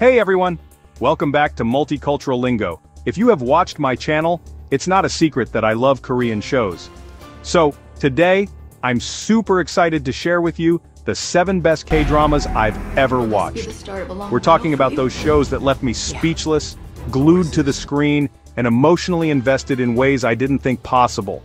Hey everyone! Welcome back to Multicultural Lingo. If you have watched my channel, it's not a secret that I love Korean shows. So, today, I'm super excited to share with you the 7 best K-dramas I've ever watched. We're talking about those shows that left me speechless, glued to the screen, and emotionally invested in ways I didn't think possible.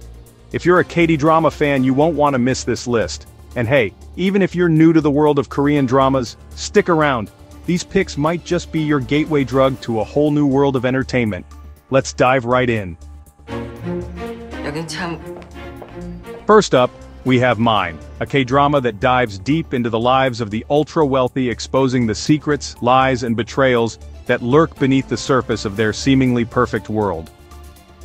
If you're a K-drama fan you won't want to miss this list. And hey, even if you're new to the world of Korean dramas, stick around. These picks might just be your gateway drug to a whole new world of entertainment. Let's dive right in. First up, we have Mine, a K-drama that dives deep into the lives of the ultra-wealthy exposing the secrets, lies, and betrayals that lurk beneath the surface of their seemingly perfect world.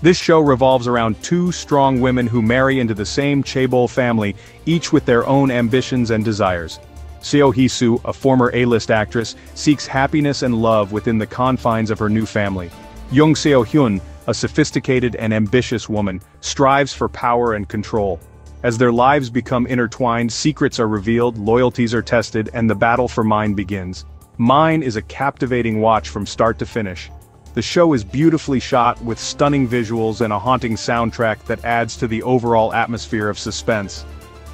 This show revolves around two strong women who marry into the same Chaebol family, each with their own ambitions and desires. Seo Hee-soo, a former A-list actress, seeks happiness and love within the confines of her new family. Young Seo-hyun, a sophisticated and ambitious woman, strives for power and control. As their lives become intertwined, secrets are revealed, loyalties are tested, and the battle for Mine begins. Mine is a captivating watch from start to finish. The show is beautifully shot with stunning visuals and a haunting soundtrack that adds to the overall atmosphere of suspense.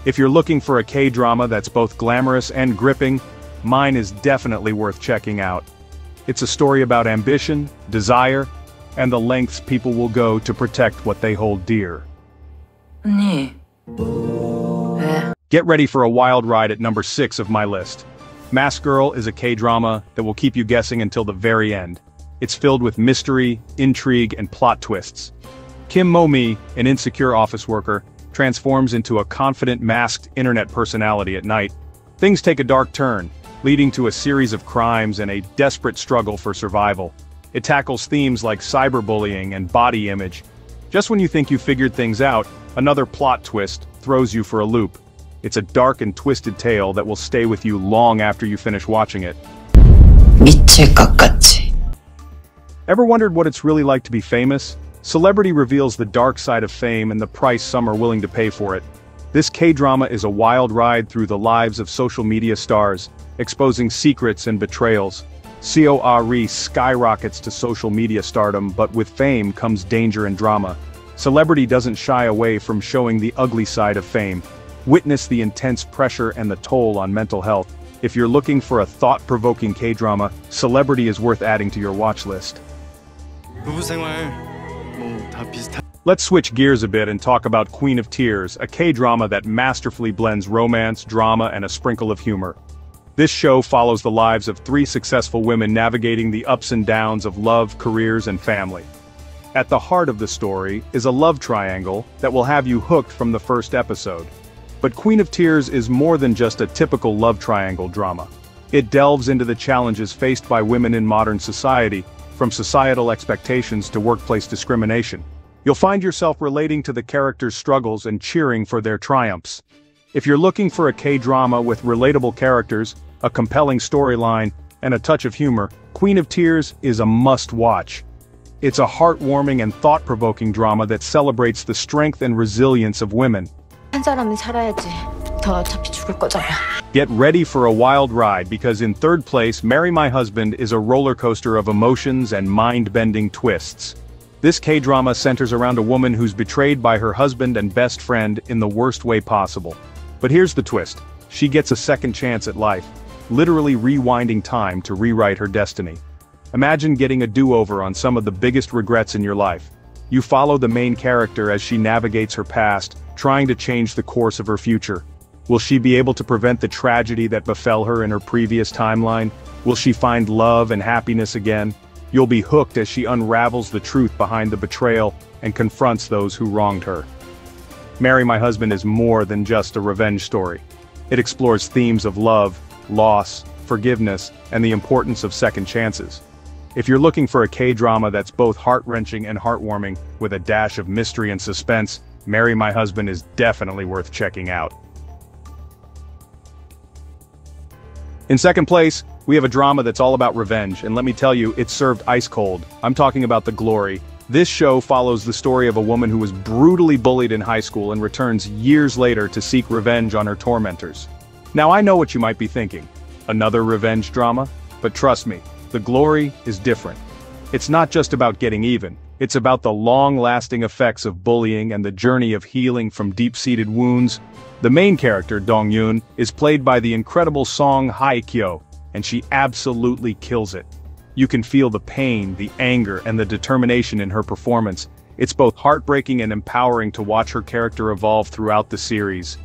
If you're looking for a K-drama that's both glamorous and gripping, mine is definitely worth checking out. It's a story about ambition, desire, and the lengths people will go to protect what they hold dear. Eh. Get ready for a wild ride at number 6 of my list. Mask Girl is a K-drama that will keep you guessing until the very end. It's filled with mystery, intrigue, and plot twists. Kim Momi, an insecure office worker, transforms into a confident masked internet personality at night. Things take a dark turn, leading to a series of crimes and a desperate struggle for survival. It tackles themes like cyberbullying and body image. Just when you think you figured things out, another plot twist throws you for a loop. It's a dark and twisted tale that will stay with you long after you finish watching it. 미칠 것 같지 Ever wondered what it's really like to be famous? Celebrity reveals the dark side of fame and the price some are willing to pay for it. This K-drama is a wild ride through the lives of social media stars, exposing secrets and betrayals. Ah-ri skyrockets to social media stardom but with fame comes danger and drama. Celebrity doesn't shy away from showing the ugly side of fame. Witness the intense pressure and the toll on mental health. If you're looking for a thought-provoking K-drama, Celebrity is worth adding to your watch list. Let's switch gears a bit and talk about Queen of Tears, a K-drama that masterfully blends romance, drama, and a sprinkle of humor. This show follows the lives of three successful women navigating the ups and downs of love, careers, and family. At the heart of the story is a love triangle that will have you hooked from the first episode. But Queen of Tears is more than just a typical love triangle drama. It delves into the challenges faced by women in modern society, from societal expectations to workplace discrimination. You'll find yourself relating to the characters' struggles and cheering for their triumphs. If you're looking for a K-drama with relatable characters, a compelling storyline, and a touch of humor, Queen of Tears is a must-watch. It's a heartwarming and thought-provoking drama that celebrates the strength and resilience of women. 한 사람은 살아야지. 더 어차피 죽을 거잖아. Get ready for a wild ride because in third place, Marry My Husband is a roller coaster of emotions and mind-bending twists. This K-drama centers around a woman who's betrayed by her husband and best friend in the worst way possible. But here's the twist. She gets a second chance at life, literally rewinding time to rewrite her destiny. Imagine getting a do-over on some of the biggest regrets in your life. You follow the main character as she navigates her past, trying to change the course of her future. Will she be able to prevent the tragedy that befell her in her previous timeline? Will she find love and happiness again? You'll be hooked as she unravels the truth behind the betrayal and confronts those who wronged her. Marry My Husband is more than just a revenge story. It explores themes of love, loss, forgiveness, and the importance of second chances. If you're looking for a K-drama that's both heart-wrenching and heartwarming, with a dash of mystery and suspense, Marry My Husband is definitely worth checking out. In second place, we have a drama that's all about revenge, and let me tell you, it's served ice cold. I'm talking about The Glory. This show follows the story of a woman who was brutally bullied in high school and returns years later to seek revenge on her tormentors. Now I know what you might be thinking. Another revenge drama? But trust me, The glory is different. It's not just about getting even, it's about the long-lasting effects of bullying and the journey of healing from deep-seated wounds. The main character, Dong-eun, is played by the incredible Song Hye-kyo, and she absolutely kills it. You can feel the pain, the anger, and the determination in her performance. It's both heartbreaking and empowering to watch her character evolve throughout the series.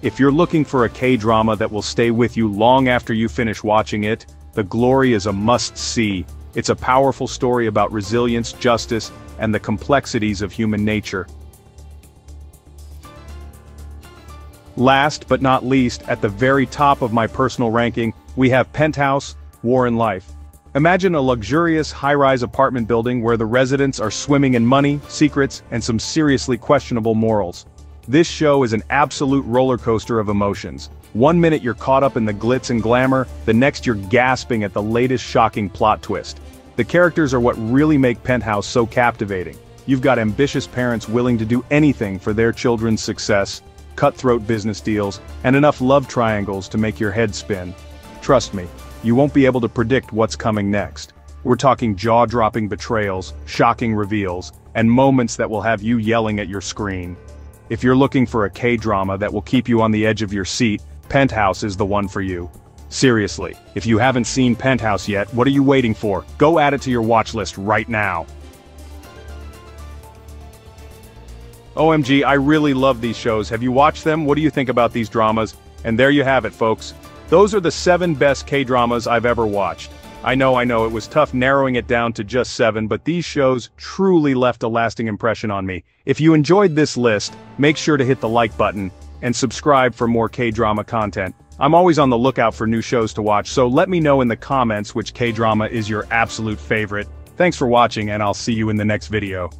If you're looking for a K-drama that will stay with you long after you finish watching it, The Glory is a must-see. It's a powerful story about resilience, justice, and the complexities of human nature. Last but not least, at the very top of my personal ranking, we have Penthouse, War in Life. Imagine a luxurious high-rise apartment building where the residents are swimming in money, secrets, and some seriously questionable morals. This show is an absolute roller coaster of emotions. One minute you're caught up in the glitz and glamour, the next you're gasping at the latest shocking plot twist. The characters are what really make Penthouse so captivating. You've got ambitious parents willing to do anything for their children's success, cutthroat business deals, and enough love triangles to make your head spin. Trust me, you won't be able to predict what's coming next. We're talking jaw-dropping betrayals, shocking reveals, and moments that will have you yelling at your screen. If you're looking for a K-drama that will keep you on the edge of your seat, Penthouse is the one for you. Seriously, if you haven't seen Penthouse yet, what are you waiting for? Go add it to your watch list right now. OMG, I really love these shows. Have you watched them? What do you think about these dramas? And there you have it, folks. Those are the seven best K-dramas I've ever watched. I know, I know, it was tough narrowing it down to just seven, but these shows truly left a lasting impression on me. If you enjoyed this list, make sure to hit the like button, and subscribe for more K-drama content. I'm always on the lookout for new shows to watch, so let me know in the comments which K-drama is your absolute favorite. Thanks for watching and I'll see you in the next video.